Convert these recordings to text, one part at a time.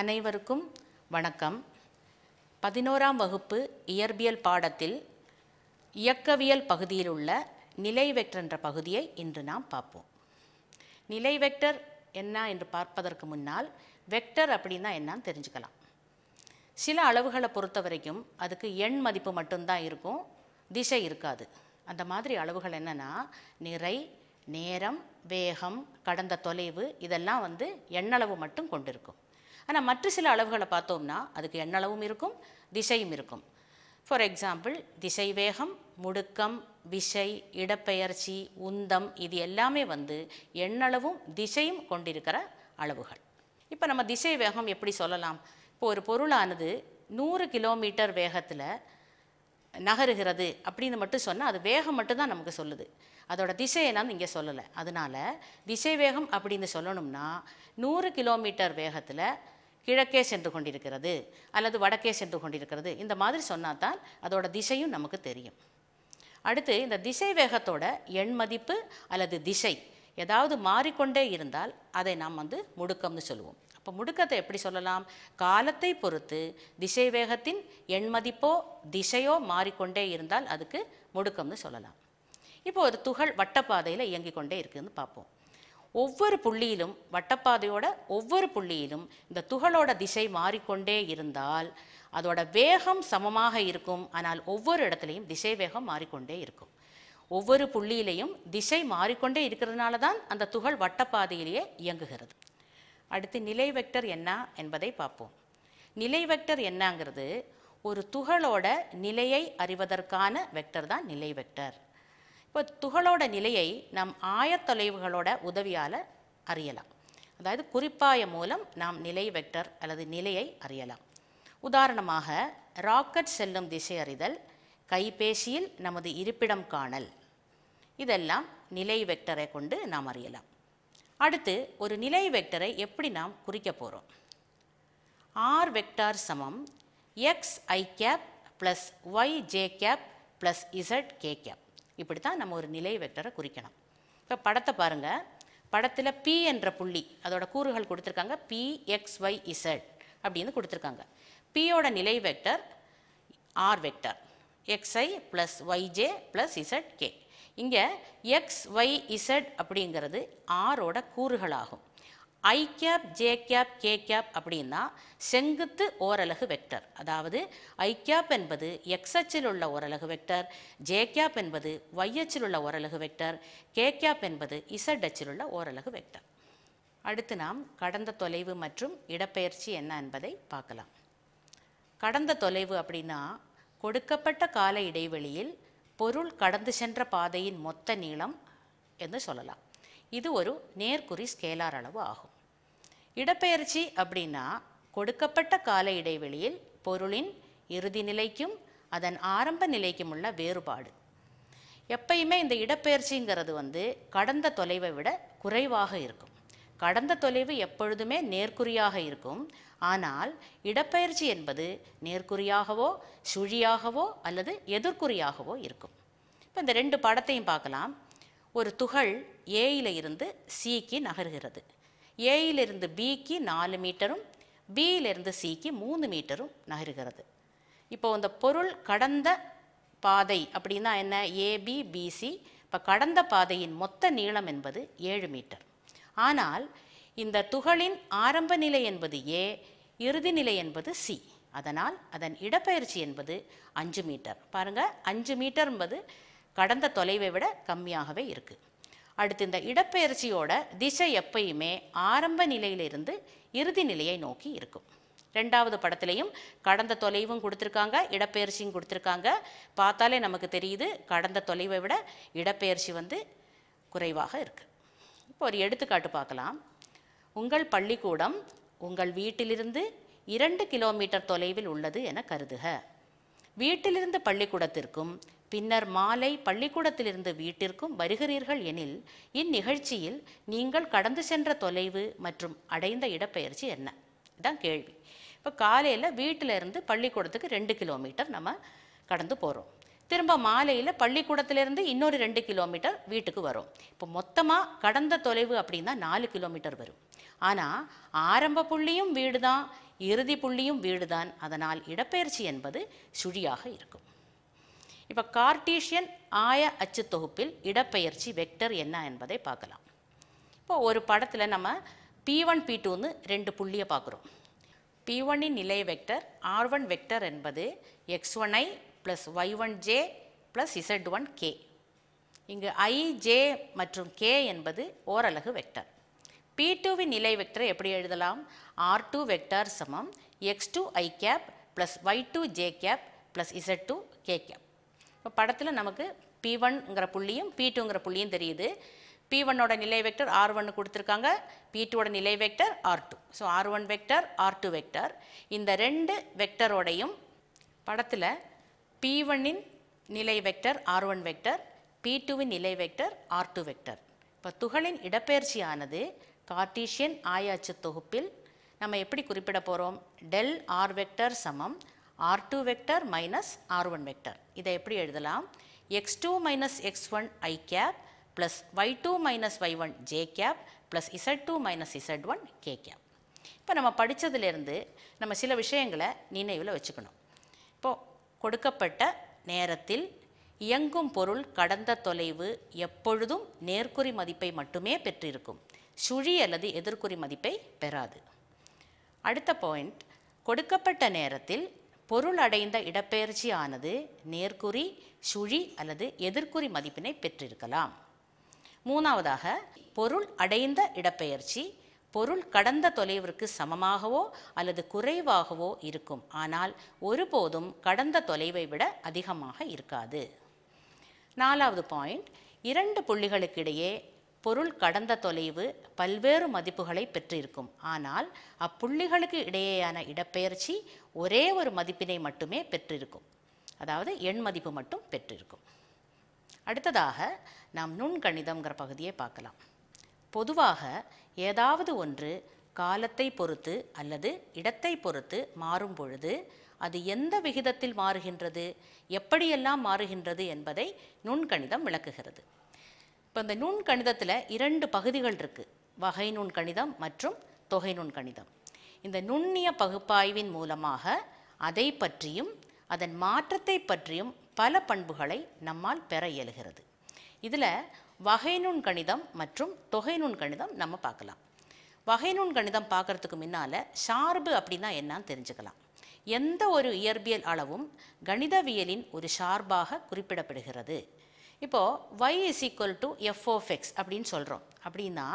அனைவருக்கும் வணக்கம். பதினோராம் வகுப்பு இயற்பியல் பாடத்தில் இயக்கவியல் பகுதியில் உள்ள நிலை வெக்டர் என்ற பகுதியை இன்று நாம் பார்ப்போம். நிலை வெக்டர் என்ன என்று பார்ப்பதற்கு முன்னால் வெக்டர் அப்படின்னா என்னன்னு தெரிஞ்சுக்கலாம். சில அளவுகளை பொறுத்த வரைக்கும் அதுக்கு எண் மதிப்பு மட்டும்தான் இருக்கும் திசை இருக்காது. அந்த மாதிரி அளவுகள் என்னென்னா நிறை நேரம் வேகம் கடந்த தொலைவு இதெல்லாம் வந்து எண்ணளவு மட்டும் கொண்டிருக்கும். ஆனால் மற்ற சில அளவுகளை பார்த்தோம்னா அதுக்கு எண்ணளவும் இருக்கும் திசையும் இருக்கும். ஃபார் எக்ஸாம்பிள் திசை வேகம் முடுக்கம் விசை இடப்பெயர்ச்சி உந்தம் இது எல்லாமே வந்து எண்ணளவும் திசையும் கொண்டிருக்கிற அளவுகள். இப்போ நம்ம திசை வேகம் எப்படி சொல்லலாம்? இப்போ ஒரு பொருளானது நூறு கிலோமீட்டர் வேகத்தில் நகருகிறது அப்படின்னு மட்டும் சொன்னால் அது வேகம் மட்டும்தான் நமக்கு சொல்லுது. அதோட திசை என்னன்னு இங்கே சொல்லலை. அதனால் திசை வேகம் அப்படின்னு சொல்லணும்னா நூறு கிலோமீட்டர் வேகத்தில் கிழக்கே சென்று கொண்டிருக்கிறது அல்லது வடக்கே சென்று கொண்டிருக்கிறது. இந்த மாதிரி சொன்னால் தான் அதோட திசையும் நமக்கு தெரியும். அடுத்து இந்த திசை வேகத்தோட எண் மதிப்பு அல்லது திசை ஏதாவது மாறிக்கொண்டே இருந்தால் அதை நாம் வந்து முடுக்கம்னு சொல்லுவோம். அப்போ முடுக்கத்தை எப்படி சொல்லலாம்? காலத்தை பொறுத்து திசை வேகத்தின் எண் மதிப்போ திசையோ மாறிக்கொண்டே இருந்தால் அதுக்கு முடுக்கம்னு சொல்லலாம். இப்போ ஒரு துகள் வட்டப்பாதையில் இயங்கிக் கொண்டே இருக்குதுன்னு பார்ப்போம். ஒவ்வொரு புள்ளியிலும் வட்டப்பாதையோட ஒவ்வொரு புள்ளியிலும் இந்த துகளோட திசை மாறிக்கொண்டே இருந்தால் அதோட வேகம் சமமாக இருக்கும். ஆனால் ஒவ்வொரு இடத்துலையும் திசை வேகம் மாறிக்கொண்டே இருக்கும். ஒவ்வொரு புள்ளியிலையும் திசை மாறிக்கொண்டே இருக்கிறதுனால தான் அந்த துகள் வட்டப்பாதையிலேயே இயங்குகிறது. அடுத்து நிலை வெக்டர் என்ன என்பதை பார்ப்போம். நிலை வெக்டர் என்னங்கிறது ஒரு துகளோட நிலையை அறிவதற்கான வெக்டர் தான் நிலை வெக்டர் இப்போ துகளோட நிலையை நம் ஆயத்தொலைவுகளோட உதவியால் அறியலாம். அதாவது குறிப்பாய மூலம் நாம் நிலை வெக்டர் அல்லது நிலையை அறியலாம். உதாரணமாக ராக்கெட் செல்லும் திசை அறிதல் கைபேசியில் நமது இருப்பிடம் காணல். இதெல்லாம் நிலை வெக்டரை கொண்டு நாம் அறியலாம். அடுத்து ஒரு நிலை வெக்டரை எப்படி நாம் குறிக்க போகிறோம் ஆர் வெக்டார் சமம் x i cap plus y j cap plus z k cap இப்படி தான் நம்ம ஒரு நிலை வெக்டரை குறிக்கணும். இப்போ படத்தை பாருங்கள் படத்தில் பி என்ற புள்ளி அதோட கூறுகள் கொடுத்துருக்காங்க. பி எக்ஸ் ஒய் இசட் அப்படின்னு கொடுத்துருக்காங்க. பியோட நிலை vector r vector. X i plus y j plus z k இங்கே எக்ஸ் ஒய் இசட் அப்படிங்கிறது ஆரோட கூறுகளாகும். I cap j cap k cap அப்படின்னா செங்குத்து ஓரலகு வெக்டர். அதாவது ஐ கேப் என்பது எக்ஸ் அச்சில் உள்ள ஓரலகு வெக்டர் ஜே கேப் என்பது ஒய் அச்சில் உள்ள ஓரலகு வெக்டர் கே கேப் என்பது இசட் அச்சில் உள்ள ஓரலகு வெக்டர். அடுத்து நாம் கடந்த தொலைவு மற்றும் இடப்பெயர்ச்சி என்ன என்பதை பார்க்கலாம். கடந்த தொலைவு அப்படின்னா கொடுக்கப்பட்ட கால இடைவெளியில் பொருள் கடந்து சென்ற பாதையின் மொத்த நீளம் என்று சொல்லலாம். இது ஒரு நேர்குறி ஸ்கேலார் அளவு ஆகும். இடப்பெயர்ச்சி அப்படின்னா கொடுக்கப்பட்ட கால இடைவெளியில் பொருளின் இறுதி நிலைக்கும் அதன் ஆரம்ப நிலைக்கும் உள்ள வேறுபாடு. எப்பயுமே இந்த இடப்பெயர்ச்சிங்கிறது வந்து கடந்த தொலைவை விட குறைவாக இருக்கும். கடந்த தொலைவு எப்பொழுதுமே நேர்குறியாக இருக்கும். ஆனால் இடப்பெயர்ச்சி என்பது நேர்குறியாகவோ சுழியாகவோ அல்லது எதிர்குறியாகவோ இருக்கும். இப்போ இந்த ரெண்டு படத்தையும் பார்க்கலாம். ஒரு துகள் ஏயில இருந்து சிக்கு நகர்கிறது. ஏயிலிருந்து பிக்கு நாலு மீட்டரும் பியிலிருந்து சிக்கு மூணு மீட்டரும் நகருகிறது. இப்போ இந்த பொருள் கடந்த பாதை அப்படின்னா என்ன? ஏபி பிசி இப்போ கடந்த பாதையின் மொத்த நீளம் என்பது ஏழு மீட்டர். ஆனால் இந்த துகளின் ஆரம்ப நிலை என்பது ஏ இறுதி நிலை என்பது சி அதனால் அதன் இடப்பெயர்ச்சி என்பது அஞ்சு மீட்டர். பாருங்கள் அஞ்சு மீட்டர் என்பது கடந்த தொலைவை விட கம்மியாகவே இருக்குது அடுத்து இந்த இடப்பெயர்ச்சியோட திசை எப்பயுமே ஆரம்ப நிலையிலிருந்து இறுதி நிலையை நோக்கி இருக்கும். ரெண்டாவது படத்துலையும் கடந்த தொலைவும் கொடுத்துருக்காங்க இடப்பெயர்ச்சியும் கொடுத்துருக்காங்க. பார்த்தாலே நமக்கு தெரியுது கடந்த தொலைவை விட இடப்பெயர்ச்சி வந்து குறைவாக இருக்குது இப்போ ஒரு எடுத்துக்காட்டு பார்க்கலாம். உங்கள் பள்ளிக்கூடம் உங்கள் வீட்டிலிருந்து இரண்டு கிலோமீட்டர் தொலைவில் உள்ளது என கருதுக. வீட்டிலிருந்து பள்ளிக்கூடத்திற்கும் பின்னர் மாலை பள்ளிக்கூடத்திலிருந்து வீட்டிற்கும் வருகிறீர்கள் எனில் இந்நிகழ்ச்சியில் நீங்கள் கடந்து சென்ற தொலைவு மற்றும் அடைந்த இடப்பெயர்ச்சி என்ன? இதான் கேள்வி. இப்போ காலையில் வீட்டிலேருந்து பள்ளிக்கூடத்துக்கு ரெண்டு கிலோமீட்டர் நம்ம கடந்து போகிறோம் திரும்ப மாலையில் பள்ளிக்கூடத்திலேருந்து இன்னொரு ரெண்டு கிலோமீட்டர் வீட்டுக்கு வரும். இப்போ மொத்தமாக கடந்த தொலைவு அப்படின்னா நாலு கிலோமீட்டர் வரும். ஆனால் ஆரம்ப புள்ளியும் வீடு தான் இறுதி புள்ளியும் வீடு தான் அதனால் இடப்பெயர்ச்சி என்பது சுழியாக இருக்கும். இப்போ கார்டீஷியன் ஆய அச்சு தொகுப்பில் இடப்பெயர்ச்சி வெக்டர் என்ன என்பதை பார்க்கலாம். இப்போ ஒரு படத்தில் நம்ம பி ஒன் பி டூன்னு ரெண்டு புள்ளியை பார்க்குறோம். பி ஒன்னின் நிலை வெக்டர் ஆர் ஒன் வெக்டர் என்பது x one i plus y one j plus z one k இங்கு ஐ ஜே மற்றும் கே என்பது ஓரலகு வெக்டர். பி டூவின் நிலை வெக்டரை எப்படி எழுதலாம்? ஆர் டூ வெக்டர் சமம் x two i cap plus y two j cap plus z two k cap இப்போ படத்தில் நமக்கு பி ஒன்ங்கிற புள்ளியும் பி டூங்கிற புள்ளியும் தெரியுது. பி ஒன்னோட நிலை வெக்டர் ஆர் ஒன்று கொடுத்துருக்காங்க. பி டூவோட நிலை vector r two so r one vector r two vector. இந்த ரெண்டு வெக்டரோடையும் படத்தில் பி ஒன்னின் நிலை vector r one vector P டூவின் நிலை வெக்டர் ஆர் டூ வெக்டர். இப்போ துகளின் இடப்பெயர்ச்சியானது கார்டீஷியன் ஆயாச்சு தொகுப்பில் நம்ம எப்படி குறிப்பிட போகிறோம் டெல் ஆர் வெக்டர் சமம். R two vector minus r one vector இதை எப்படி எழுதலாம்? X two minus x one i cap plus y two minus plus one j cap plus z two minus z one k cap இப்போ நம்ம படித்ததுலேருந்து நம்ம சில விஷயங்களை நினைவில் வச்சுக்கணும். இப்போது கொடுக்கப்பட்ட நேரத்தில் இயங்கும் பொருள் கடந்த தொலைவு எப்பொழுதும் நேர்க்குறி மதிப்பை மட்டுமே பெற்றிருக்கும். சுழி அல்லது எதிர்க்குறி மதிப்பை பெறாது. அடுத்த பாயிண்ட் கொடுக்கப்பட்ட நேரத்தில் பொருள் அடைந்த இடப்பெயர்ச்சியானது நேர்குறி சுழி அல்லது எதிர்குறி மதிப்பினை பெற்றிருக்கலாம். மூணாவதாக பொருள் அடைந்த இடப்பெயர்ச்சி பொருள் கடந்த தொலைவிற்கு சமமாகவோ அல்லது குறைவாகவோ இருக்கும். ஆனால் ஒருபோதும் கடந்த தொலைவை விட அதிகமாக இருக்காது. நாலாவது பாயிண்ட் இரண்டு புள்ளிகளுக்கிடையே பொருள் கடந்த தொலைவு பல்வேறு மதிப்புகளை பெற்றிருக்கும். ஆனால் அப்புள்ளிகளுக்கு இடையேயான இடப்பெயர்ச்சி ஒரே ஒரு மதிப்பினை மட்டுமே பெற்றிருக்கும். அதாவது எண் மதிப்பு மட்டும் பெற்றிருக்கும். அடுத்ததாக நாம் நுண்கணிதம்ங்கிற பகுதியை பார்க்கலாம். பொதுவாக ஏதாவது ஒன்று காலத்தை பொறுத்து அல்லது இடத்தை பொறுத்து மாறும் பொழுது அது எந்த விகிதத்தில் மாறுகின்றது எப்படியெல்லாம் மாறுகின்றது என்பதை நுண்கணிதம் விளக்குகிறது. இப்போ இந்த நுண்கணிதத்தில் இரண்டு பகுதிகள் இருக்குது வகை நுண்கணிதம் மற்றும் தொகை நுண்கணிதம் இந்த நுண்ணிய பகுப்பாய்வின் மூலமாக அதை பற்றியும் அதன் மாற்றத்தை பற்றியும் பல பண்புகளை நம்மால் பெற இயலுகிறது. இதில் வகை நுண்கணிதம் மற்றும் தொகை நுண்கணிதம் நம்ம பார்க்கலாம். வகை நுண்கணிதம் பார்க்கறதுக்கு முன்னால் சார்பு அப்படின்னா என்னன்னு தெரிஞ்சுக்கலாம். எந்த ஒரு இயற்பியல் அளவும் கணிதவியலின் ஒரு சார்பாக குறிப்பிடப்படுகிறது. இப்போது y is equal to f of x அப்படின்னு சொல்கிறோம் அப்படின்னா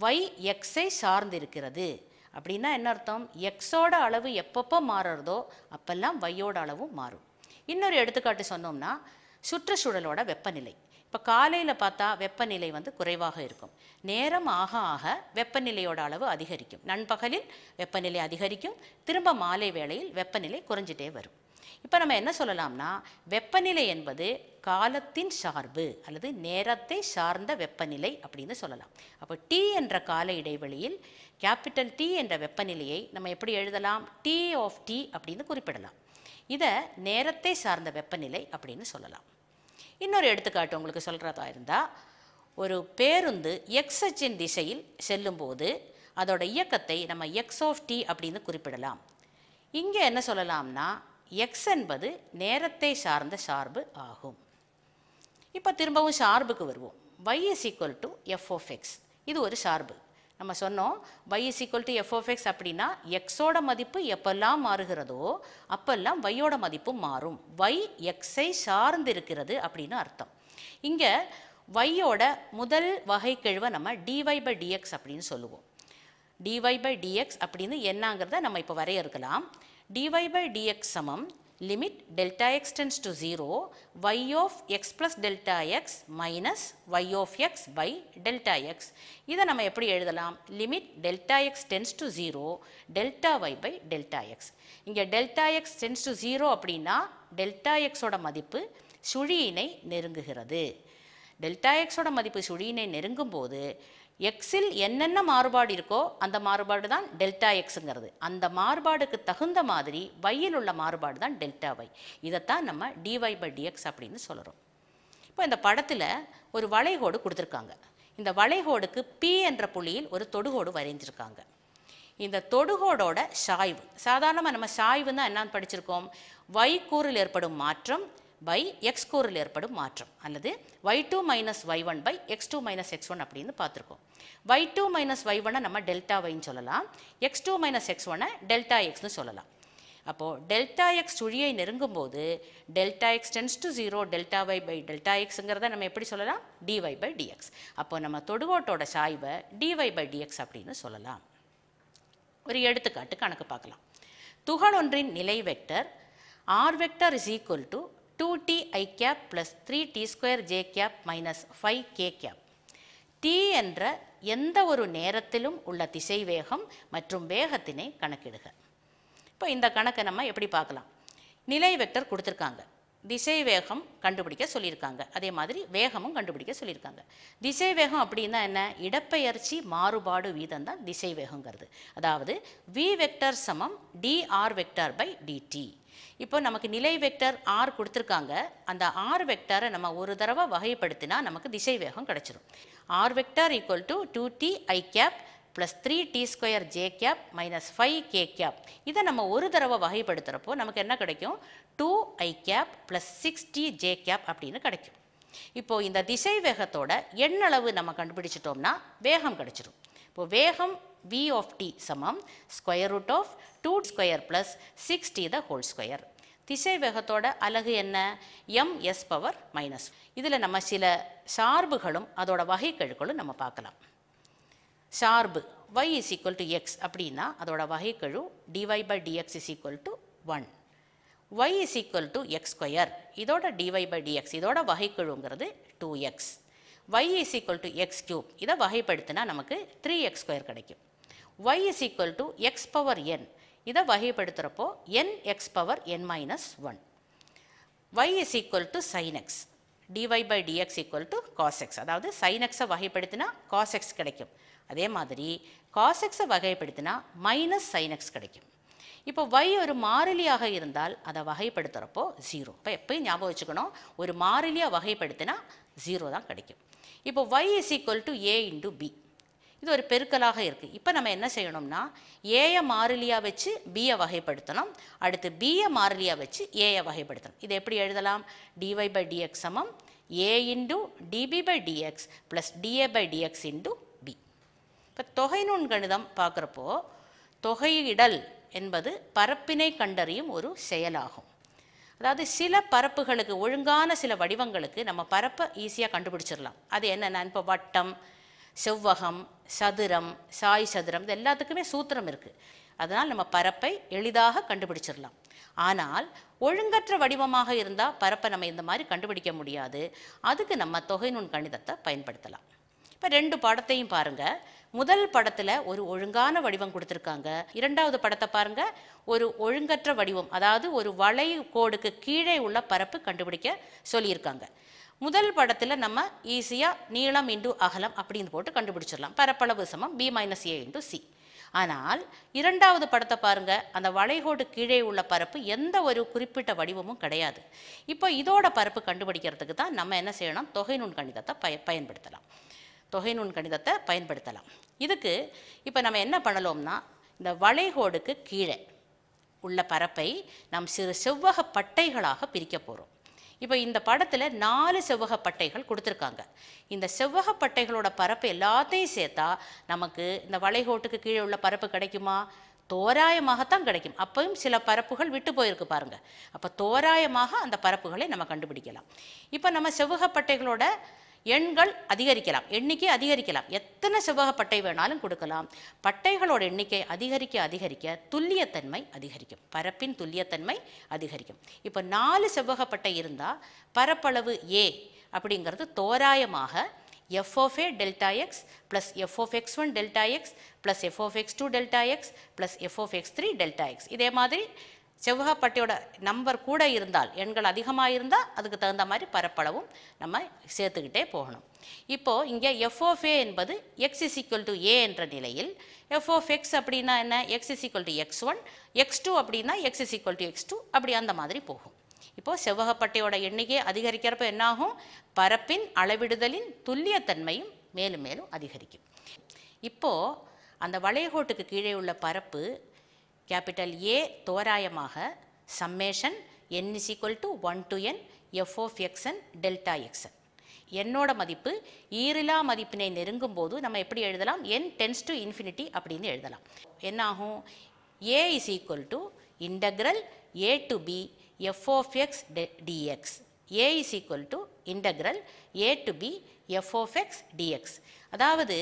y எக்ஸை சார்ந்து இருக்கிறது அப்படின்னா என்ன அர்த்தம்? எக்ஸோட அளவு எப்பப்போ மாறுறதோ அப்பெல்லாம் வையோட அளவும் மாறும். இன்னொரு எடுத்துக்காட்டு சொன்னோம்னா சுற்றுச்சூழலோட வெப்பநிலை. இப்போ காலையில் பார்த்தா வெப்பநிலை வந்து குறைவாக இருக்கும். நேரம் ஆக ஆக வெப்பநிலையோட அளவு அதிகரிக்கும். நண்பகலில் வெப்பநிலை அதிகரிக்கும். திரும்ப மாலை வேளையில் வெப்பநிலை குறைஞ்சிட்டே வரும். இப்போ நம்ம என்ன சொல்லலாம்னா வெப்பநிலை என்பது காலத்தின் சார்பு அல்லது நேரத்தை சார்ந்த வெப்பநிலை அப்படின்னு சொல்லலாம். அப்போ டி என்ற கால இடைவெளியில் கேபிட்டல் டி என்ற வெப்பநிலையை நம்ம எப்படி எழுதலாம்? டி ஆஃப் டி அப்படின்னு குறிப்பிடலாம். இதை நேரத்தை சார்ந்த வெப்பநிலை அப்படின்னு சொல்லலாம். இன்னொரு எடுத்துக்காட்டு உங்களுக்கு சொல்கிறதா இருந்தால் ஒரு பேருந்து எக்ஸ் அச்சின் திசையில் செல்லும்போது அதோட இயக்கத்தை நம்ம எக்ஸ் ஆஃப் டி அப்படின்னு குறிப்பிடலாம். இங்கே என்ன சொல்லலாம்னா எக்ஸ் என்பது நேரத்தை சார்ந்த சார்பு ஆகும். இப்போ திரும்பவும் சார்புக்கு வருவோம். Y is equal to f x இது ஒரு சார்பு. நம்ம சொன்னோம் y is equal to f x அப்படின்னா எக்ஸோட மதிப்பு எப்பெல்லாம் மாறுகிறதோ அப்பெல்லாம் வையோட மதிப்பும் மாறும். Y எக்ஸை சார்ந்து இருக்கிறது அப்படின்னு அர்த்தம். இங்கே வையோட முதல் வகைக்கெழுவை நம்ம டிஒய் பை டிஎக்ஸ் அப்படின்னு சொல்லுவோம். டிஒய் பை டிஎக்ஸ் அப்படின்னு என்னங்கிறத நம்ம இப்போ வரையறுக்கலாம். Dy by dx சமம் limit delta x tends to zero y of x plus delta x minus y of x by delta x இதை நம்ம எப்படி எழுதலாம்? Limit delta x tends to zero delta y by delta x இங்கே delta x tends to zero அப்படின்னா delta எக்ஸோட மதிப்பு சுழியினை நெருங்குகிறது. Delta எக்ஸோட மதிப்பு சுழியினை நெருங்கும் போது எக்ஸில் என்னென்ன மாறுபாடு இருக்கோ அந்த மாறுபாடு தான் டெல்டா எக்ஸுங்கிறது அந்த மாறுபாடுக்கு தகுந்த மாதிரி வையில் உள்ள மாறுபாடு தான் டெல்டா வை இதைத்தான் நம்ம டிஒய் பை டிஎக்ஸ் அப்படின்னு சொல்கிறோம் இப்போ இந்த படத்தில் ஒரு வளைகோடு கொடுத்துருக்காங்க. இந்த வளைகோடுக்கு பி என்ற புள்ளியில் ஒரு தொடுகோடு வரைஞ்சிருக்காங்க இந்த தொடுகோடோட சாய்வு சாதாரணமாக நம்ம சாய்வுன்னா என்னன்னு படிச்சிருக்கோம். வைக்கூறில் ஏற்படும் மாற்றம் பை எக்ஸ் கூறில் ஏற்படும் மாற்றம். அல்லது y two minus y one by x two minus x one அப்படின்னு பார்த்துருக்கோம். ஒய் டூ மைனஸ் ஒய் ஒன்னை நம்ம டெல்டா வைன்னு சொல்லலாம். எக்ஸ் டூ மைனஸ் எக்ஸ் ஒன்னை டெல்டா எக்ஸ்னு சொல்லலாம். அப்போது டெல்டா எக்ஸ் சுழியை நெருங்கும் போது delta x tends to zero delta y by delta எக்ஸுங்கிறத நம்ம எப்படி சொல்லலாம்? டிஒய் பை டிஎக்ஸ் அப்போ நம்ம தொடுகோட்டோட சாய்வை டிஒய் பை டிஎக்ஸ் அப்படின்னு சொல்லலாம். ஒரு எடுத்துக்காட்டு கணக்கு பார்க்கலாம். துகள் ஒன்றின் நிலை vector r vector is equal to two t i cap plus three t square j cap minus five k cap t என்ற எந்த ஒரு நேரத்திலும் உள்ள திசை வேகம் மற்றும் வேகத்தினை கணக்கிடுக. இப்போ இந்த கணக்கை நம்ம எப்படி பார்க்கலாம்? நிலை வெக்டர் கொடுத்துருக்காங்க. திசை வேகம் கண்டுபிடிக்க சொல்லியிருக்காங்க. அதே மாதிரி வேகமும் கண்டுபிடிக்க சொல்லியிருக்காங்க. திசை வேகம் அப்படின்னா என்ன? இடப்பெயர்ச்சி மாறுபாடு வீதம் தான் திசை வேகங்கிறது அதாவது வி வெக்டர் சமம் டிஆர் வெக்டர் பை டிடி இப்போ நமக்கு நிலை வெக்டர் ஆர் கொடுத்துருக்காங்க. அந்த ஆர் வெக்டரை நம்ம ஒரு தடவை வகைப்படுத்தினா நமக்கு திசை வேகம் கிடச்சிரும். R vector equal to two t i cap plus three t square j cap minus five k cap இதை நம்ம ஒரு தடவை வகைப்படுத்துகிறப்போ நமக்கு என்ன கிடைக்கும்? Two i cap plus six t j cap அப்படின்னு கிடைக்கும். இப்போது இந்த திசை வேகத்தோட எண்ணளவு நம்ம கண்டுபிடிச்சிட்டோம்னா வேகம் கிடைச்சிரும். இப்போ வேகம் v ஆஃப் டி சமம் square root of two square plus six t the whole square திசை வேகத்தோட அலகு என்ன? எம் எஸ் பவர் மைனஸ் இதில் நம்ம சில சார்புகளும் அதோட வகைக்கெழுக்களும் நம்ம பார்க்கலாம். சார்பு y is equal to x அப்படின்னா அதோட வகைக்கெழு dy by dx is equal to one y is equal to x square இதோட dy பை டிஎக்ஸ் இதோட வகைக்கெழுங்கிறது two x y is equal to x cube இதை வகைப்படுத்தினா நமக்கு த்ரீ எக்ஸ் ஸ்கொயர் கிடைக்கும். Y is equal to x power n இதை வகைப்படுத்துகிறப்போ n x power n minus one y is equal to sin x. dy by dx equal to cos x. அதாவது sin x வகைப்படுத்தினா cos x கிடைக்கும். அதே மாதிரி cos x வகைப்படுத்தினா minus sin x கிடைக்கும். இப்போ y ஒரு மாறிலியாக இருந்தால் அதை வகைப்படுத்துகிறப்போ ஜீரோ இப்போ எப்பயும் ஞாபகம் வச்சுக்கணும். ஒரு மாறிலியாக வகைப்படுத்தினா ஜீரோ தான் கிடைக்கும். இப்போ y is equal to a into b இது ஒரு பெருக்கலாக இருக்குது இப்போ நம்ம என்ன செய்யணும்னா ஏயை மாறிலியாக வச்சு பியை வகைப்படுத்தணும். அடுத்து பியை மாறிலியாக வச்சு ஏயை வகைப்படுத்தணும். இது எப்படி எழுதலாம்? டிஒய் பை டிஎக்ஸ் சமம். A into db by dx plus da by dx into b இப்போ தொகை நுண் கணிதம் பார்க்குறப்போ தொகையிடல் என்பது பரப்பினை கண்டறியும் ஒரு செயலாகும். அதாவது சில பரப்புகளுக்கு ஒழுங்கான சில வடிவங்களுக்கு நம்ம பரப்பை ஈஸியாக கண்டுபிடிச்சிடலாம். அது என்னென்ன இப்போ வட்டம் செவ்வகம் சதுரம் சாய் சதுரம் இது எல்லாத்துக்குமே சூத்திரம் இருக்குது அதனால் நம்ம பரப்பை எளிதாக கண்டுபிடிச்சிடலாம். ஆனால் ஒழுங்கற்ற வடிவமாக இருந்தால் பரப்பை நம்ம இந்த மாதிரி கண்டுபிடிக்க முடியாது. அதுக்கு நம்ம தொகை நுண் கணிதத்தை பயன்படுத்தலாம். இப்போ ரெண்டு படத்தையும் பாருங்கள் முதல் படத்தில் ஒரு ஒழுங்கான வடிவம் கொடுத்துருக்காங்க. இரண்டாவது படத்தை பாருங்க. ஒரு ஒழுங்கற்ற வடிவம் அதாவது ஒரு வளை கோடுக்கு கீழே உள்ள பரப்பு கண்டுபிடிக்க சொல்லியிருக்காங்க. முதல் படத்தில் நம்ம ஈஸியாக நீளம் இன்டு அகலம் அப்படின்னு போட்டு கண்டுபிடிச்சிடலாம். பரப்பளவு சமம் b minus a into c ஆனால் இரண்டாவது படத்தை பாருங்க. அந்த வளைகோடு கீழே உள்ள பரப்பு எந்த ஒரு குறிப்பிட்ட வடிவமும் கிடையாது. இப்போ இதோட பரப்பு கண்டுபிடிக்கிறதுக்கு தான் நம்ம என்ன செய்யணும்? தொகை நுண் கணிதத்தை பய பயன்படுத்தலாம். தொகை நுண் கணிதத்தை பயன்படுத்தலாம். இதுக்கு இப்போ நம்ம என்ன பண்ணலோம்னா இந்த வளைகோடுக்கு கீழே உள்ள பரப்பை நாம் சிறு செவ்வக பட்டைகளாக பிரிக்க போகிறோம் இப்போ இந்த படத்தில் நாலு செவ்வக பட்டைகள் கொடுத்துருக்காங்க. இந்த செவ்வகப்பட்டைகளோட பரப்பு எல்லாத்தையும் சேர்த்தா நமக்கு இந்த வளைகோட்டுக்கு கீழே உள்ள பரப்பு கிடைக்குமா? தோராயமாகத்தான் கிடைக்கும். அப்பவும் சில பரப்புகள் விட்டு போயிருக்கு பாருங்க. அப்போ தோராயமாக அந்த பரப்புகளை நம்ம கண்டுபிடிக்கலாம். இப்போ நம்ம செவ்வக பட்டைகளோட எண்கள் அதிகரிக்கலாம் எண்ணிக்கை அதிகரிக்கலாம். எத்தனை செவ்வக பட்டை வேணாலும் கொடுக்கலாம். பட்டைகளோட எண்ணிக்கை அதிகரிக்க அதிகரிக்க துல்லியத்தன்மை அதிகரிக்கும். பரப்பின் துல்லியத்தன்மை அதிகரிக்கும். இப்போ நாலு செவ்வக பட்டை இருந்தால் பரப்பளவு ஏ அப்படிங்கிறது தோராயமாக f of a delta x plus f x one delta x plus f of x two delta x plus f of x three delta x இதே மாதிரி செவ்வகப்பட்டியோட நம்பர் கூட இருந்தால் எண்கள் அதிகமாக இருந்தால் அதுக்கு தகுந்த மாதிரி பரப்பளவும் நம்ம சேர்த்துக்கிட்டே போகணும். இப்போது இங்கே எஃப்ஓஃபே ஏ என்பது x is equal to a என்ற நிலையில் எஃப்ஓஃப் எக்ஸ் அப்படின்னா என்ன? X is equal to x one x two அப்படின்னா x is equal to x two அப்படி அந்த மாதிரி போகும். இப்போது செவ்வகப்பட்டையோட எண்ணிக்கை அதிகரிக்கிறப்ப என்னாகும்? பரப்பின் அளவிடுதலின் துல்லியத்தன்மையும் மேலும் மேலும் அதிகரிக்கும். இப்போது அந்த வளையகோட்டுக்கு கீழே உள்ள பரப்பு கேபிட்டல் ஏ தோராயமாக summation n is equal to one to n f of x n delta x n என்னோட மதிப்பு ஈரிலா மதிப்பினை நெருங்கும் போது நம்ம எப்படி எழுதலாம்? என் டென்ஸ் டு இன்ஃபினிட்டி அப்படின்னு எழுதலாம். என்ன ஆகும் a is equal to integral a to b f of x dx a is equal to integral a to b f of x dx அதாவது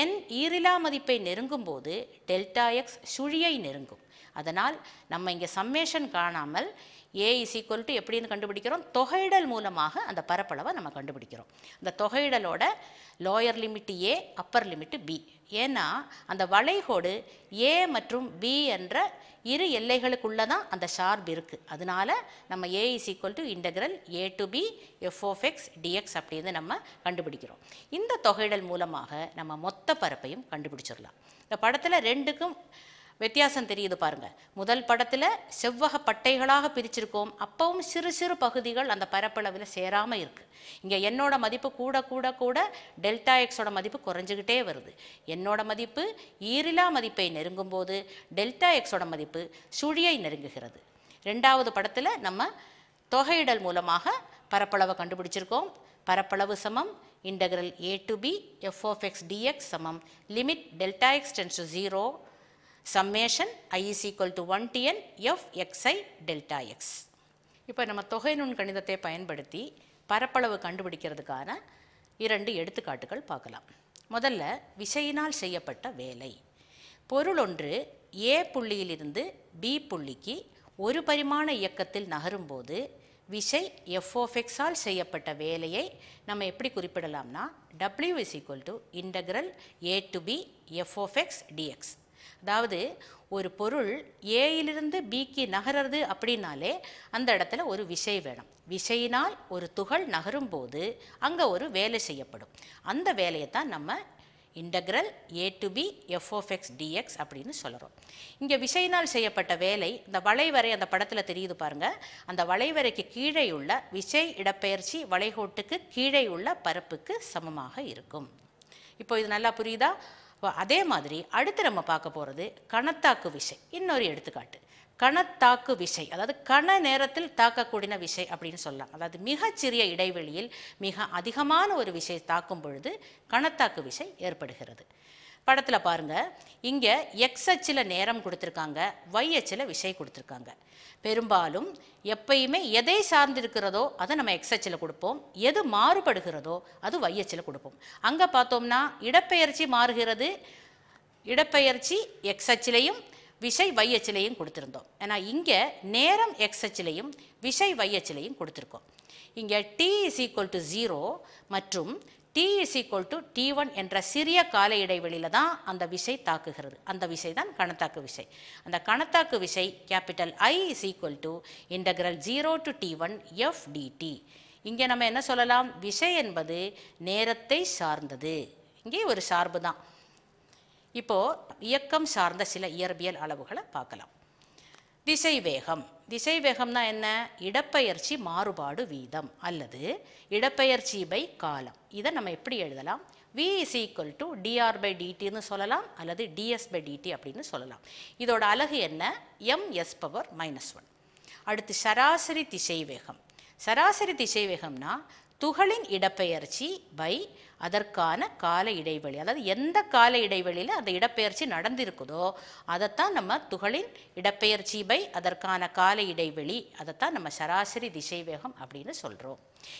என் ஈரிலா மதிப்பை நெருங்கும் போது டெல்டா எக்ஸ் சுழியை நெருங்கும். அதனால் நம்ம இங்கே சம்மேஷன் காணாமல் ஏ இஸ் ஈக்குவல் டு எப்படின்னு கண்டுபிடிக்கிறோம்? தொகையிடல் மூலமாக அந்த பரப்பளவை நம்ம கண்டுபிடிக்கிறோம். அந்த தொகையிடலோட lower limit a upper limit b ஏன்னா அந்த வளைகோடு ஏ மற்றும் பி என்ற இரு எல்லைகளுக்குள்ளே தான் அந்த ஷார்ப் இருக்குது அதனால நம்ம a is equal to integral a to b f of x dx அப்படின்னு நம்ம கண்டுபிடிக்கிறோம். இந்த தொகையிடல் மூலமாக நம்ம மொத்த பரப்பையும் கண்டுபிடிச்சிடலாம். இந்த படத்தில் ரெண்டுக்கும் வித்தியாசம் தெரியுது பாருங்க. முதல் படத்தில் செவ்வக பட்டைகளாக பிரிச்சிருக்கோம். அப்பவும் சிறு சிறு பகுதிகள் அந்த பரப்பளவில் சேராமல் இருக்குது இங்கே என்னோட மதிப்பு கூட கூட கூட டெல்டா எக்ஸோட மதிப்பு குறைஞ்சிக்கிட்டே வருது. என்னோட மதிப்பு ஈரிலா மதிப்பை நெருங்கும் போது டெல்டா எக்ஸோட மதிப்பு சுழியை நெருங்குகிறது. ரெண்டாவது படத்தில் நம்ம தொகையிடல் மூலமாக பரப்பளவை கண்டுபிடிச்சிருக்கோம். பரப்பளவு சமம் integral a to b f of x dx சமம். Limit delta x tends to zero summation i is equal to one to n f x i delta x இப்போ நம்ம தொகை நுண் கணிதத்தை பயன்படுத்தி பரப்பளவு கண்டுபிடிக்கிறதுக்கான இரண்டு எடுத்துக்காட்டுகள் பார்க்கலாம். முதல்ல விசையினால் செய்யப்பட்ட வேலை. பொருள் ஒன்று ஏ புள்ளியிலிருந்து பி புள்ளிக்கு ஒரு பரிமாண இயக்கத்தில் நகரும்போது விசை எஃப்ஓஃபெக்ஸால் செய்யப்பட்ட வேலையை நம்ம எப்படி குறிப்பிடலாம்னா W is equal to integral a to b f of x dx அதாவது ஒரு பொருள் ஏயிலிருந்து பிக்கு நகர்றது அப்படின்னாலே அந்த இடத்துல ஒரு விசை வேணும். விசையினால் ஒரு துகள் நகரும் போது அங்கே ஒரு வேலை செய்யப்படும். அந்த வேலையை தான் நம்ம integral a to b f dx அப்படின்னு சொல்கிறோம் இங்கே விசையினால் செய்யப்பட்ட வேலை இந்த வளைவரை அந்த படத்தில் தெரியுது பாருங்கள் அந்த வளைவரைக்கு கீழே உள்ள விசை இடப்பெயர்ச்சி வளைகோட்டுக்கு கீழே உள்ள பரப்புக்கு சமமாக இருக்கும். இப்போ இது நல்லா புரியுதா? இப்போ அதே மாதிரி அடுத்து நம்ம பார்க்க போகிறது கணத்தாக்கு விசை. இன்னொரு எடுத்துக்காட்டு. கணத்தாக்கு விசை. அதாவது கண நேரத்தில் தாக்கக்கூடிய விசை அப்படின்னு சொல்லலாம். அதாவது மிகச்சிறிய இடைவெளியில் மிக அதிகமான ஒரு விசை தாக்கும் பொழுது கணத்தாக்கு விசை ஏற்படுகிறது. படத்தில் பாருங்க. இங்கே எக்ஸ் அச்சில் நேரம் கொடுத்துருக்காங்க ஒய் அச்சில் விசை கொடுத்துருக்காங்க. பெரும்பாலும் எப்பயுமே எதை சார்ந்திருக்கிறதோ அதை நம்ம எக்ஸ் அச்சில் கொடுப்போம். எது மாறுபடுகிறதோ அது ஒய் அச்சில் கொடுப்போம். அங்கே பார்த்தோம்னா இடப்பெயர்ச்சி மாறுகிறது. இடப்பெயர்ச்சி எக்ஸ் அச்சிலையும் விசை ஒய் அச்சிலையும் கொடுத்துருந்தோம். ஏன்னா இங்கே நேரம் எக்ஸ் அச்சிலையும் விசை ஒய் அச்சிலையும் கொடுத்துருக்கோம். இங்கே t is equal to zero மற்றும் t is equal to t one என்ற சிறிய கால இடைவெளியில் தான் அந்த விசை தாக்குகிறது. அந்த விசை தான் கணத்தாக்கு விசை. அந்த கணத்தாக்கு விசை capital I is equal to integral zero to t one f dt இங்கே நம்ம என்ன சொல்லலாம்? விசை என்பது நேரத்தை சார்ந்தது. இங்கே ஒரு சார்பு தான். இப்போது இயக்கம் சார்ந்த சில இயற்பியல் அளவுகளை பார்க்கலாம். திசை வேகம் திசை வேகம்னா என்ன? இடப்பெயர்ச்சி மாறுபாடு வீதம் அல்லது இடப்பெயர்ச்சி பை காலம். இதை நம்ம எப்படி எழுதலாம்? V is equal to dr by டிடின்னு சொல்லலாம் அல்லது டிஎஸ் பை டிடி அப்படின்னு சொல்லலாம். இதோட அழகு என்ன? எம்எஸ் பவர் மைனஸ் ஒன் அடுத்து சராசரி திசை வேகம் சராசரி திசை வேகம்னா துகளின் இடப்பெயர்ச்சி பை அதற்கான கால இடைவெளி. அதாவது எந்த கால இடைவெளியில் அந்த இடப்பெயர்ச்சி நடந்திருக்குதோ அதைத்தான் நம்ம துகளின் இடப்பெயர்ச்சி பை அதற்கான கால இடைவெளி. அதைத்தான் நம்ம சராசரி திசை வேகம் அப்படின்னு சொல்கிறோம்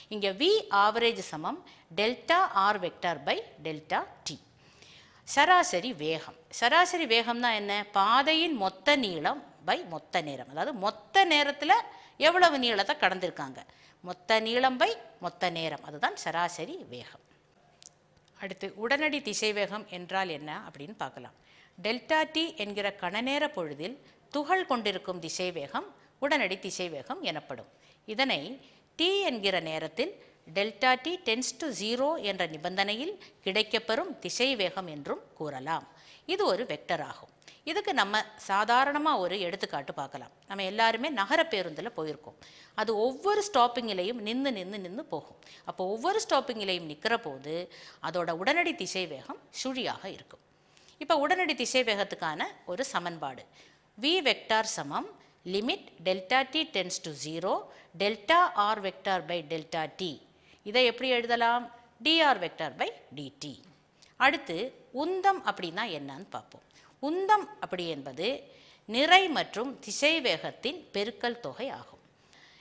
இங்கே வி ஆவரேஜ் சமம் delta r vector by delta t சராசரி வேகம். சராசரி வேகம்னா என்ன? பாதையின் மொத்த நீளம் பை மொத்த நேரம். அதாவது மொத்த நேரத்தில் எவ்வளவு நீளத்தை கடந்திருக்காங்க? மொத்த நீளம் பை மொத்த நேரம். அதுதான் சராசரி வேகம். அடுத்து உடனடி திசைவேகம் என்றால் என்ன அப்படின்னு பார்க்கலாம். டெல்டா டி என்கிற கணநேர பொழுதில் துகள் கொண்டிருக்கும் திசைவேகம் உடனடி திசைவேகம் எனப்படும். இதனை டி என்கிற நேரத்தில் delta t tends to zero என்ற நிபந்தனையில் கிடைக்கப்பெறும் திசைவேகம் என்றும் கூறலாம். இது ஒரு வெக்டர் ஆகும். இதுக்கு நம்ம சாதாரணமாக ஒரு எடுத்துக்காட்டு பார்க்கலாம். நம்ம எல்லாருமே நகர பேருந்தில் போயிருக்கோம். அது ஒவ்வொரு ஸ்டாப்பிங்கிலையும் நின்று நின்று நின்று போகும். அப்போ ஒவ்வொரு ஸ்டாப்பிங்கிலையும் நிற்கிற போது அதோட உடனடி திசை வேகம் சுழியாக இருக்கும். இப்போ உடனடி திசை வேகத்துக்கான ஒரு சமன்பாடு. வி வெக்டார் சமம் limit delta t tends to zero delta r vector by delta t இதை எப்படி எழுதலாம்? டிஆர் வெக்டார் பை டிடி அடுத்து உந்தம் அப்படின்னா என்னன்னு பார்ப்போம். உந்தம் அப்படி என்பது நிறை மற்றும் திசைவேகத்தின் பெருக்கல் தொகை ஆகும்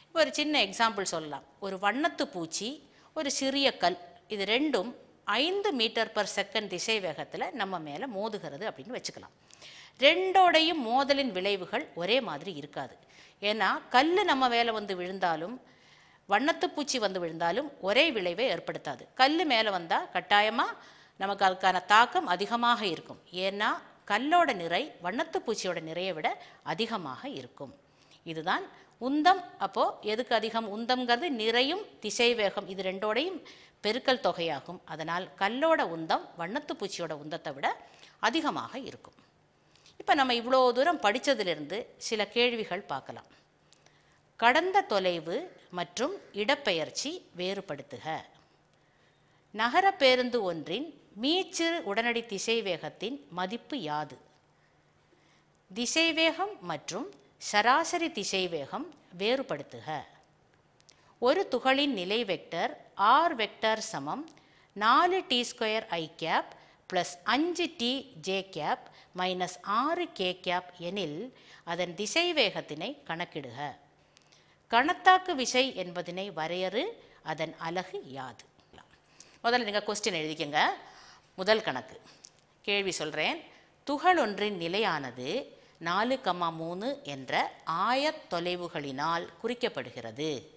இப்போ ஒரு சின்ன எக்ஸாம்பிள் சொல்லலாம். ஒரு வண்ணத்து பூச்சி ஒரு சிறிய கல் இது ரெண்டும் ஐந்து மீட்டர் பர் செகண்ட் திசை வேகத்தில் நம்ம மேலே மோதுகிறது அப்படின்னு வச்சுக்கலாம். ரெண்டோடையும் மோதலின் விளைவுகள் ஒரே மாதிரி இருக்காது. ஏன்னா கல் நம்ம மேலே வந்து விழுந்தாலும் வண்ணத்து பூச்சி வந்து விழுந்தாலும் ஒரே விளைவை ஏற்படுத்தாது. கல் மேலே வந்தால் கட்டாயமாக நமக்கு அதுக்கான தாக்கம் அதிகமாக இருக்கும். ஏன்னா கல்லோட நிறை வண்ணத்து பூச்சியோட நிறையை விட அதிகமாக இருக்கும். இதுதான் உந்தம். அப்போது எதுக்கு அதிகம்? உந்தம்ங்கிறது நிறையும் திசை வேகம் இது ரெண்டோடையும் பெருக்கல் தொகையாகும். அதனால் கல்லோட உந்தம் வண்ணத்து பூச்சியோட உந்தத்தை விட அதிகமாக இருக்கும். இப்போ நம்ம இவ்வளோ தூரம் படித்ததிலிருந்து சில கேள்விகள் பார்க்கலாம். கடந்த தொலைவு மற்றும் இடப்பெயர்ச்சி வேறுபடுத்துக. நகர பேருந்து ஒன்றின் மீச்சிறு உடனடி திசைவேகத்தின் மதிப்பு யாது? திசைவேகம் மற்றும் சராசரி திசைவேகம் வேறுபடுத்துக. ஒரு துகளின் நிலை வெக்டர் ஆர் வெக்டர் சமம் நாலு t square i cap plus அஞ்சு டி ஜே கேப் மைனஸ் ஆறு கே கேப் எனில் அதன் திசைவேகத்தினை கணக்கிடுக. கணத்தாக்கு விசை என்பதனை வரையறு அதன் அலகு யாது? முதல்ல நீங்கள் கொஸ்டின் எழுதிக்கங்க. முதல் கணக்கு. கேள்வி சொல்கிறேன் துகள் ஒன்றின் நிலையானது நாலு கம்மா மூணு என்ற ஆயத் தொலைவுகளினால் குறிக்கப்படுகிறது.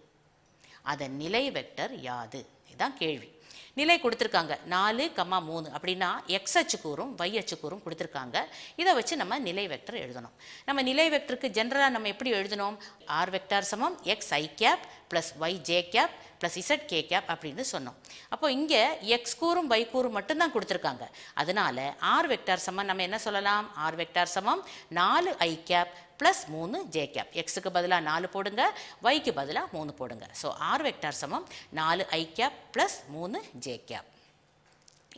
அதன் நிலை வெக்டர் யாது? இதுதான் கேள்வி. நிலை கொடுத்துருக்காங்க. நாலு கம்மா மூணு அப்படின்னா எக்ஸ் அச்சு கூறும் y அச்சு கூறும் கொடுத்துருக்காங்க. இதை வச்சு நம்ம நிலை வெக்டர் எழுதணும். நம்ம நிலை வெக்டருக்கு ஜென்ரலாக நம்ம எப்படி எழுதணும்? ஆர் வெக்டார் சமம் X I cap plus Y J cap plus Z K cap அப்படின்னு சொன்னோம். அப்போ இங்கே எக்ஸ் கூறும் வை கூறும் மட்டும்தான் கொடுத்துருக்காங்க. அதனால ஆர் வெக்டார் சமம் நம்ம என்ன சொல்லலாம்? ஆர் வெக்டார் சமம். நாலு ஐ கேப் ப்ளஸ் மூணு ஜே கேப் எக்ஸுக்கு பதிலாக நாலு போடுங்க ஒய்க்கு பதிலாக மூணு போடுங்க. ஸோ ஆர் வெக்டார் சமம் நாலு ஐ கேப் ப்ளஸ் மூணு ஜே கேப்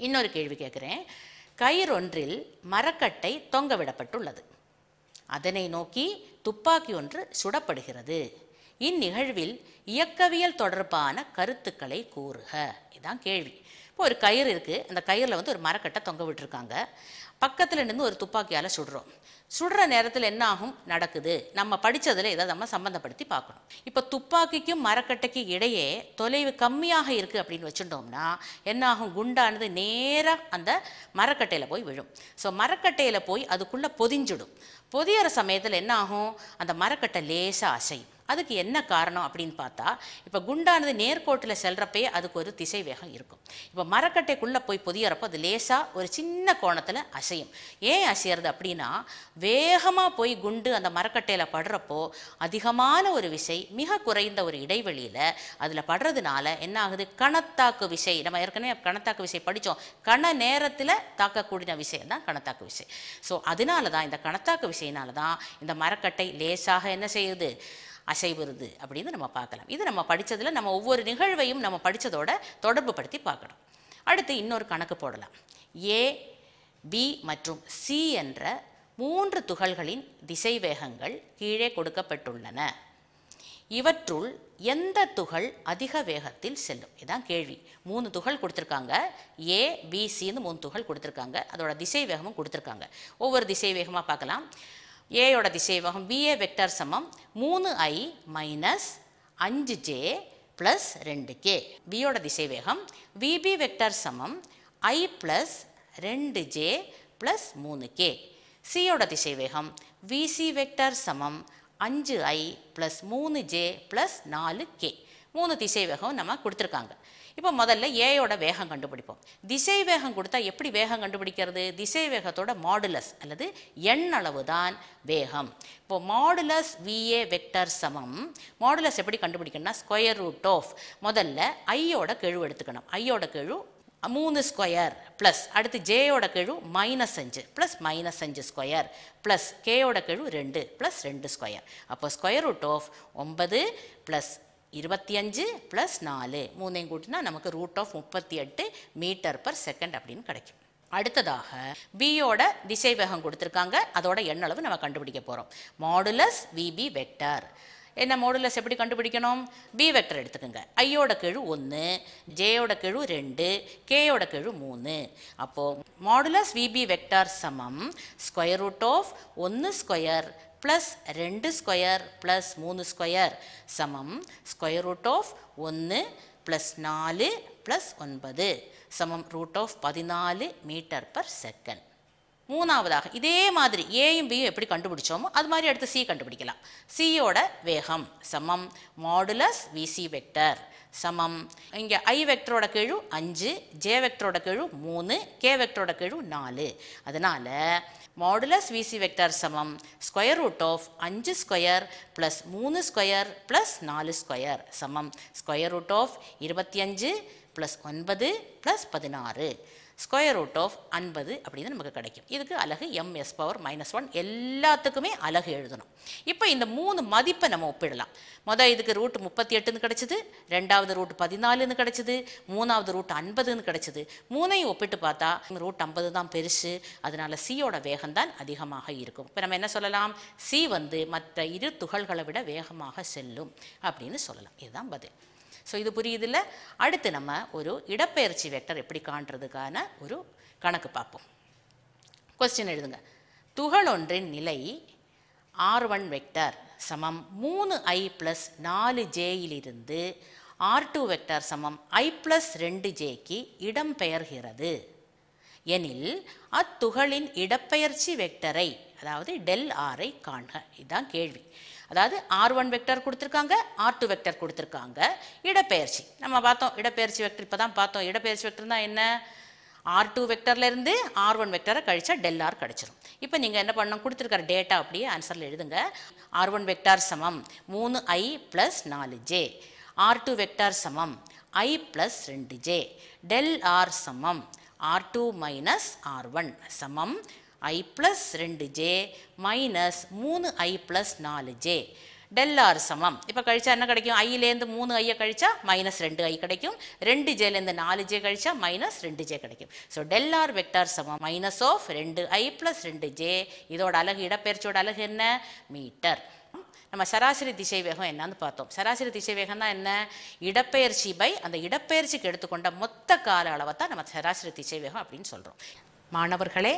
இன்னொரு கேள்வி கேட்குறேன். கயிறு ஒன்றில் மரக்கட்டை தொங்க விடப்பட்டுள்ளது. அதனை நோக்கி துப்பாக்கி ஒன்று சுடப்படுகிறது. இந்நிகழ்வில் இயக்கவியல் தொடர்பான கருத்துக்களை கூறுக. இதான் கேள்வி. இப்போ ஒரு கயிறு இருக்குது அந்த கயிறில் வந்து ஒரு மரக்கட்டை தொங்க விட்டுருக்காங்க. பக்கத்தில் நின்று ஒரு துப்பாக்கியால் சுடுறோம். சுடுற நேரத்தில் என்ன ஆகும் நடக்குது. நம்ம படித்ததில் இதை நம்ம சம்மந்தப்படுத்தி பார்க்கணும். இப்போ துப்பாக்கிக்கும் மரக்கட்டைக்கும் இடையே தொலைவு கம்மியாக இருக்குது அப்படின்னு வச்சுட்டோம்னா என்ன ஆகும் குண்டானது நேராக அந்த மரக்கட்டையில் போய் விழும். ஸோ மரக்கட்டையில் போய் அதுக்குள்ளே பொதிஞ்சிடும். பொதியிற சமயத்தில் என்ன ஆகும் அந்த மரக்கட்டை லேசாக அசையும். அதுக்கு என்ன காரணம் அப்படின்னு பார்த்தா இப்போ குண்டானது நேர்கோட்டில் செல்றப்பயே அதுக்கு ஒரு திசை வேகம் இருக்கும். இப்போ மரக்கட்டைக்குள்ளே போய் பொதியறப்போ அது லேசாக ஒரு சின்ன கோணத்தில் அசையும். ஏன் அசையிறது அப்படின்னா வேகமாக போய் குண்டு அந்த மரக்கட்டையில் படுறப்போ அதிகமான ஒரு விசை மிக குறைந்த ஒரு இடைவெளியில் அதில் படுறதுனால என்ன ஆகுது? கணத்தாக்கு விசை நம்ம ஏற்கனவே கணத்தாக்கு விசை படித்தோம் கண நேரத்தில் தாக்கக்கூடிய விஷயம் தான் கணத்தாக்கு விசை. ஸோ அதனால தான் இந்த கணத்தாக்கு விசையினால தான் இந்த மரக்கட்டை லேசாக என்ன செய்யுது? அசைவுறுது அப்படின்னு நம்ம பார்க்கலாம். இது நம்ம படித்ததில் நம்ம ஒவ்வொரு நிகழ்வையும் நம்ம படித்ததோட தொடர்பு படுத்தி பார்க்கணும். அடுத்து இன்னொரு கணக்கு போடலாம். ஏ பி மற்றும் சி என்ற மூன்று துகள்களின் திசைவேகங்கள் கீழே கொடுக்கப்பட்டுள்ளன. இவற்றுள் எந்த துகள் அதிக வேகத்தில் செல்லும்? இதான் கேள்வி. மூணு துகள் கொடுத்துருக்காங்க. ஏ பிசின்னு மூணு துகள் கொடுத்துருக்காங்க. அதோட திசை வேகமும் கொடுத்துருக்காங்க. ஒவ்வொரு திசை வேகமாக பார்க்கலாம். ஏயோட திசை வேகம் பிஏ வெக்டர் சமம். மூணு ஐ மைனஸ் அஞ்சு ஜே ப்ளஸ் ரெண்டு கே பியோட திசை வேகம் விபி வெக்டர் சமம். ஐ ப்ளஸ் ரெண்டு ஜே ப்ளஸ் மூணு கே சியோட திசை வேகம் விசி வெக்டர் சமம். அஞ்சு ஐ ப்ளஸ் மூணு ஜே ப்ளஸ் நாலு கே மூணு திசை வேகம் நம்ம கொடுத்துருக்காங்க. இப்போ முதல்ல ஏயோட வேகம் கண்டுபிடிப்போம். திசை வேகம் கொடுத்தா எப்படி வேகம் கண்டுபிடிக்கிறது? திசை வேகத்தோட மாடுலஸ் அல்லது எண் அளவு தான் வேகம். இப்போ மாடுலஸ் விஏ வெக்டர் சமம். மாடுலஸ் எப்படி கண்டுபிடிக்கணும்னா ஸ்கொயர் ரூட் ஆஃப் முதல்ல ஐயோட கெழு எடுத்துக்கணும். ஐயோட கெழு மூணு ஸ்கொயர் ப்ளஸ் அடுத்து ஜேயோட கெழு மைனஸ் அஞ்சு ப்ளஸ் மைனஸ் அஞ்சு ஸ்கொயர் ப்ளஸ் கேயோட கெழு ரெண்டு ப்ளஸ் ரெண்டு ஸ்கொயர் அப்போ ஸ்கொயர் ரூட் ஆஃப் ஒன்பது ப்ளஸ் இருபத்தி அஞ்சு ப்ளஸ் நாலு. மூணையும் கூட்டினா நமக்கு ரூட் ஆஃப் முப்பத்தி எட்டு மீட்டர் பர் செகண்ட் அப்படின்னு கிடைக்கும். அடுத்ததாக பியோட திசை வேகம் கொடுத்துருக்காங்க. அதோட எண்ணளவு நம்ம கண்டுபிடிக்க போகிறோம் மாடுலஸ் விபி வெக்டர் என்ன மாடுலஸ் எப்படி கண்டுபிடிக்கணும்? பி வெக்டர் எடுத்துக்கோங்க. ஐயோட கெழு ஒன்று ஜேயோட கெழு ரெண்டு கேயோட கெழு மூணு. அப்போது மாடுலஸ் விபி வெக்டார் சமம் ஸ்கொயர் ரூட் ஆஃப் ஒன்று ஸ்கொயர் ப்ளஸ் ரெண்டு ஸ்கொயர் ப்ளஸ் மூணு ஸ்கொயர் சமம் ஸ்கொயர் ரூட் ஆஃப் ஒன்று ப்ளஸ் நாலு ப்ளஸ் ஒன்பது சமம் ரூட் ஆஃப் பதினாலு மீட்டர் பர் செகண்ட் மூணாவதாக இதே மாதிரி ஏயும் பியும் எப்படி கண்டுபிடிச்சோமோ அது மாதிரி அடுத்து சி கண்டுபிடிக்கலாம். சியோட வேகம் சமம் மாடுலஸ் விசி வெக்டர் சமம். இங்கே ஐ வெக்டரோட கெழு அஞ்சு ஜே வெக்டரோட கெழு மூணு கே வெக்டரோட கெழு நாலு. அதனால் மாடுலஸ் விசி வெக்டர் சமம். ஸ்கொயர் ரூட் ஆஃப் அஞ்சு ஸ்கொயர் ப்ளஸ் மூணு ஸ்கொயர் ப்ளஸ் நாலு ஸ்கொயர் சமம். ஸ்கொயர் ரூட் ஆஃப் இருபத்தி அஞ்சு ப்ளஸ் ஒன்பது ப்ளஸ் பதினாறு. ஸ்கொயர் ரூட் ஆஃப் ஐம்பது அப்படின்னு நமக்கு கிடைக்கும். இதுக்கு அலகு எம்எஸ் பவர் மைனஸ் ஒன் எல்லாத்துக்குமே அலகு எழுதணும். இப்போ இந்த மூணு மதிப்பை நம்ம ஒப்பிடலாம். மொதல் இதுக்கு ரூட் முப்பத்தி எட்டுன்னு கிடச்சிது ரெண்டாவது ரூட் பதினாலுன்னு கிடச்சிது மூணாவது ரூட் ஐம்பதுன்னு கிடச்சிது. மூணையும் ஒப்பிட்டு பார்த்தா ரூட் ஐம்பது தான் பெருசு அதனால சியோட வேகம் தான் அதிகமாக இருக்கும். இப்போ நம்ம என்ன சொல்லலாம்? சி வந்து மற்ற இரு துகள்களை விட வேகமாக செல்லும் அப்படின்னு சொல்லலாம். இதுதான் பதில். ஸோ இது புரியுதில்ல? அடுத்து நம்ம ஒரு இடப்பெயர்ச்சி வெக்டர் எப்படி காண்றதுக்கான ஒரு கணக்கு பார்ப்போம். கொஸ்டின் எழுதுங்க. துகள் ஒன்றின் நிலை ஆர் ஒன் வெக்டர் சமம் மூணு ஐ ப்ளஸ் நாலு ஜேயிலிருந்து ஆர் டூ வெக்டர் சமம் ஐ ப்ளஸ் ரெண்டு ஜேக்கு இடம்பெயர்கிறது. எனில் அத்துகளின் இடப்பெயர்ச்சி வெக்டரை அதாவது டெல் ஆரை காண்க. இதுதான் கேள்வி. அதாவது ஆர் ஒன் வெக்டர் கொடுத்துருக்காங்க ஆர் டூ வெக்டர் கொடுத்துருக்காங்க. இடப்பெயர்ச்சி. நம்ம பார்த்தோம் இடப்பெயர்ச்சி வெக்டர் இப்போ தான் பார்த்தோம். இடப்பெயர்ச்சி வெக்டர் தான் என்ன? ஆர் டூ வெக்டர்லேருந்து ஆர் ஒன் வெக்டரை கழிச்சா டெல் ஆர் கிடச்சிரும். இப்போ நீங்கள் என்ன பண்ணணும்? கொடுத்துருக்கிற டேட்டா அப்படியே ஆன்சரில் எழுதுங்க. ஆர் ஒன் வெக்டார் சமம். மூணு ஐ ப்ளஸ் நாலு ஜே ஆர் டூ வெக்டார் சமம். ஐ ப்ளஸ் ரெண்டு ஜே டெல் ஆர் சமம். R two minus R one சமம். ஐ ப்ளஸ் ரெண்டு ஜே மைனஸ் மூணு ஐ ப்ளஸ் நாலு ஜே டெல்லார் சமம். இப்போ கழிச்சா என்ன கிடைக்கும்? ஐயிலேருந்து மூணு ஐயை கழிச்சா மைனஸ் ரெண்டு ஐ கிடைக்கும். ரெண்டு ஜேலேருந்து நாலு ஜே கழிச்சா மைனஸ் ரெண்டு ஜே கிடைக்கும். ஸோ டெல்லார் வெக்டார் சமம். மைனஸ் ஆஃப் ரெண்டு ஐ ப்ளஸ் ரெண்டு ஜே இதோட அழகு இடப்பெயர்ச்சியோட அழகு என்ன? மீட்டர் நம்ம சராசரி திசை வேகம் என்னன்னு பார்த்தோம். சராசரி திசை வேகம் தான் என்ன? இடப்பெயர்ச்சி பை அந்த இடப்பெயர்ச்சிக்கு எடுத்துக்கொண்ட மொத்த கால அளவை தான் நம்ம சராசரி திசை வேகம் அப்படின்னு சொல்கிறோம் மாணவர்களே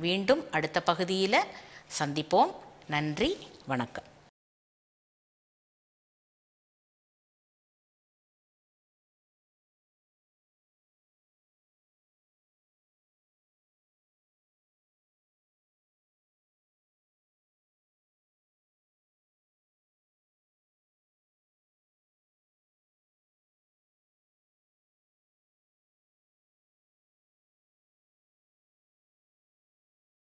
மீண்டும் அடுத்த பகுதியில் சந்திப்போம். நன்றி வணக்கம்.